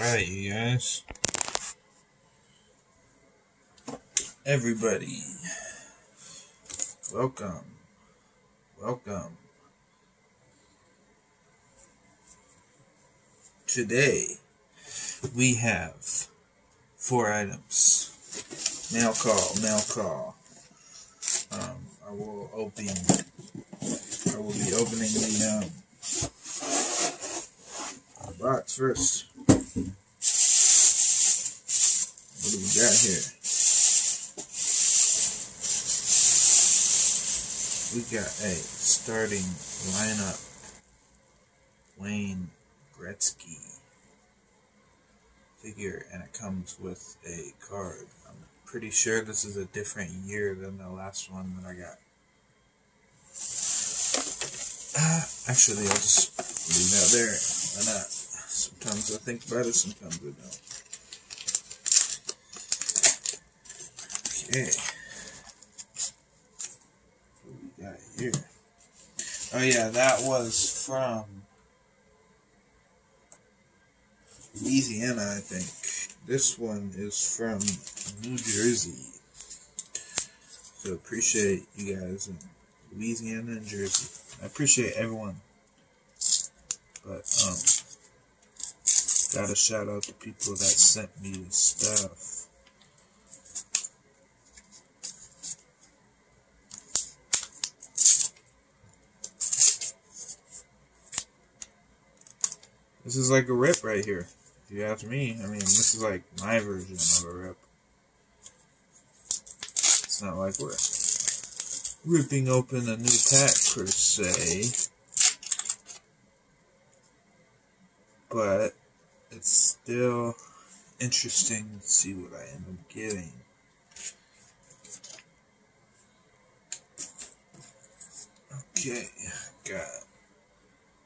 Alright, you guys. Everybody. Welcome. Welcome. Today, we have four items. Mail call, mail call. Um, I will open, I will be opening the, um, box first. What do we got here? We got a starting lineup. Wayne Gretzky figure, and it comes with a card. I'm pretty sure this is a different year than the last one that I got. Uh, actually, I'll just leave that there. Why not? Sometimes I think better, sometimes I don't. Okay. What we got here? Oh yeah, that was from Louisiana, I think. This one is from New Jersey. So appreciate you guys in Louisiana and Jersey. I appreciate everyone. But um gotta shout out the people that sent me the stuff. This is like a rip right here. If you ask me, I mean, this is like my version of a rip. It's not like we're ripping open a new pack per se. But it's still interesting to see what I end up getting. Okay, got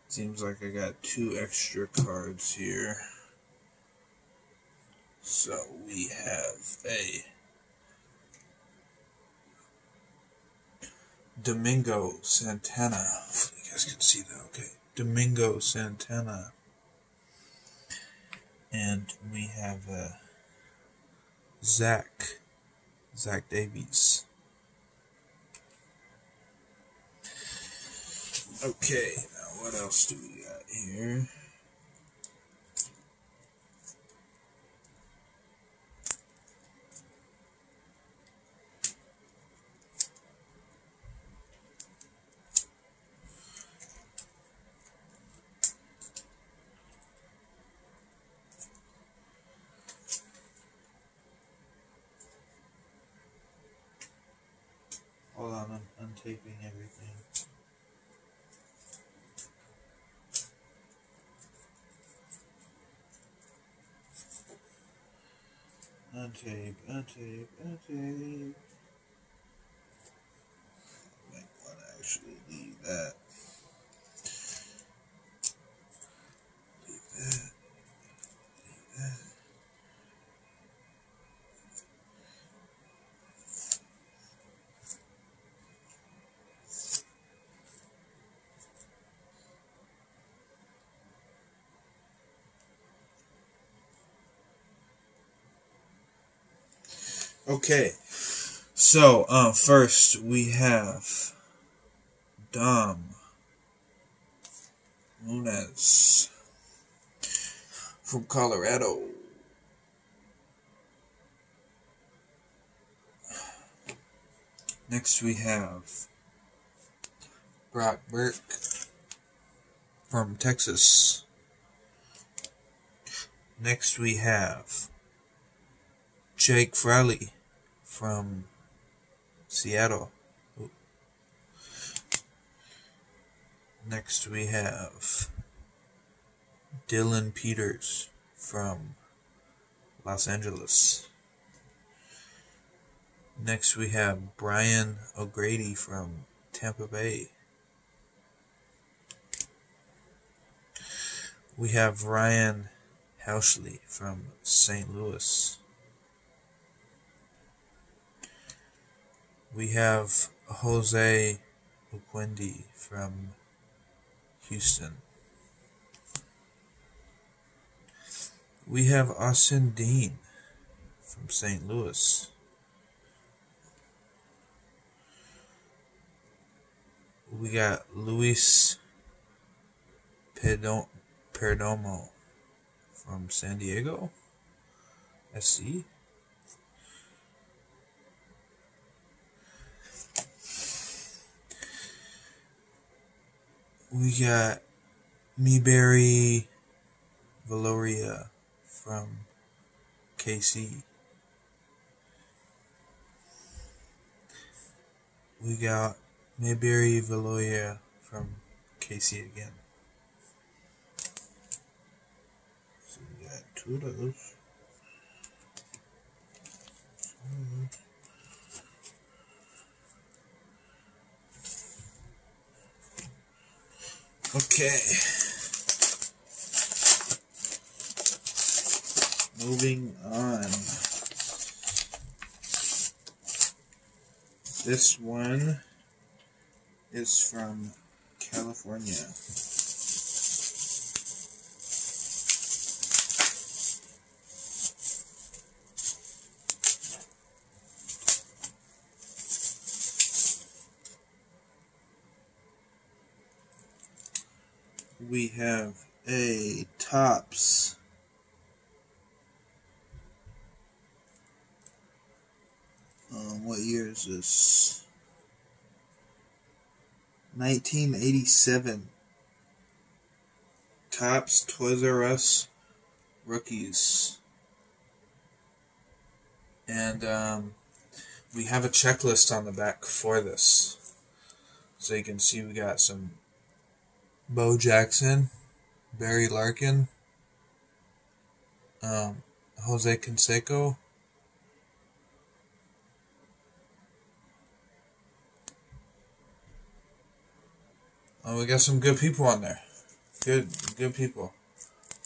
seems like I got two extra cards here. So we have a Domingo Santana. You guys can see that, okay. Domingo Santana. And we have uh, Zach. Zach Davies. Okay, now what else do we got here? Hold on, I'm untaping everything. Untape, untape, untape. Might want to actually leave that. Okay, so um, first we have Dom Nuñez from Colorado. Next we have Brock Burke from Texas. Next we have Jake Fraley from Seattle. Next we have Dillon Peters from Los Angeles. Next we have Brian O'Grady from Tampa Bay. We have Ryan Helsley from St. Louis. We have Jose Urquidy from Houston. We have Austin Dean from St. Louis. We got Luis Perdomo from San Diego. SC. We got Meibrys Viloria from KC. We got Meibrys Viloria from KC again. So we got two of those. Okay. Moving on. This one is from California. We have a Topps Um, what year is this? 1987. Topps Toys R Us rookies. And um, we have a checklist on the back for this. So you can see we got some Bo Jackson, Barry Larkin, um, Jose Canseco, Oh, we got some good people on there. Good, good people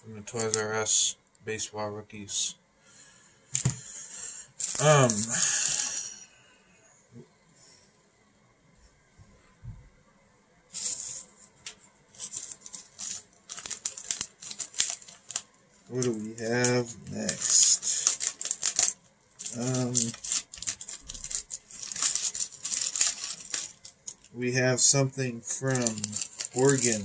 from the Toys R Us baseball rookies. Um. What do we have next? Um. we have something from Oregon.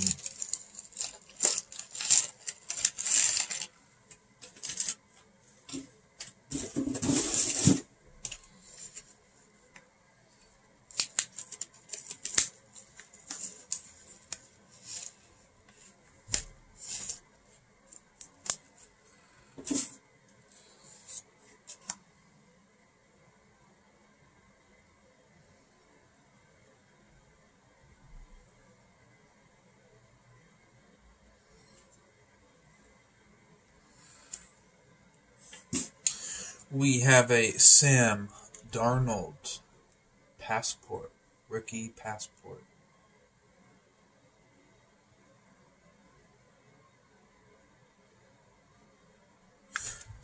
We have a Sam Darnold passport, rookie passport.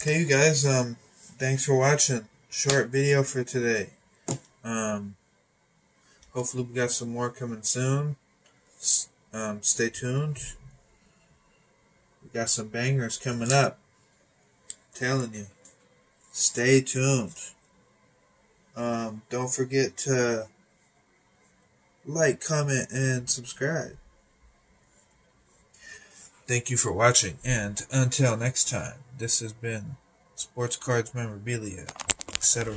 Okay, you guys, um, thanks for watching. Short video for today. Um, hopefully we got some more coming soon. Um, stay tuned. We got some bangers coming up. I'm telling you. Stay tuned. Um, don't forget to like, comment, and subscribe. Thank you for watching, and until next time, this has been Sports Cards Memorabilia, etc.